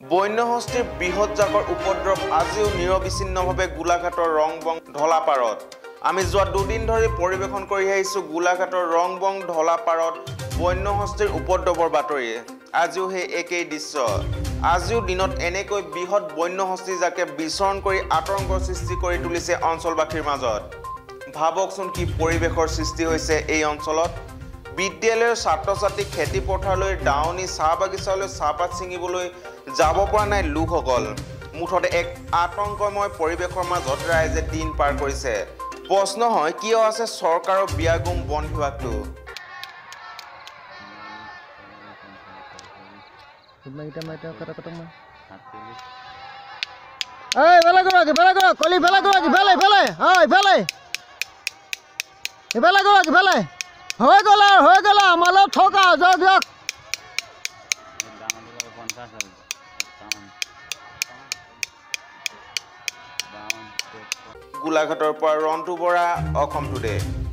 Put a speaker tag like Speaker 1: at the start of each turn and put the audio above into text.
Speaker 1: বন্যহস্তীৰ বৃহৎ জাকৰ উপদ্ৰৱ আজিও নিৰবিচ্ছিন্নভাৱে গোলাঘাটৰ ৰং বং ঢলাপাৰত আমি যোৱা দুদিন ধৰি পৰিৱেশন কৰি আহিছোঁ গোলাঘাটৰ ৰং বং ঢলাপাৰত বন্যহস্তীৰ উপদ্ৰৱৰ বাতৰি আজিও সেই একেই দৃশ্য। আজিও দিনত এনেকৈ বৃহৎ বন্যহস্তীজাকে বিচৰণ কৰি আতংকৰ সৃষ্টি কৰি তুলিছে অঞ্চলবাসীৰ মাজত। ভাবকচোন কি পৰিৱেশৰ সৃষ্টি হৈছে এই অঞ্চলত। বিদ্যালয়ৰ ছাত্ৰ ছাত্ৰীক খেতি পথাৰলৈ দাৱনী চাহ বাগিচালৈ চাহপাত ছিঙিবলৈ যাব পৰা নাই লোকসকল। মুঠতে এক আতংকময় পৰিৱেশৰ মাজত ৰাইজে দিন পাৰ কৰিছে। প্ৰশ্ন হয় কিয় আছে চৰকাৰৰ বিয়াগুম বন বিভাগটো?
Speaker 2: Kita হৈ গ'ল আৰু হৈ গ'ল আমাৰ লগত থওক আৰু যাওক।
Speaker 1: গোলাঘাটৰ পৰা ৰণ্টু বৰা অসম টুডে'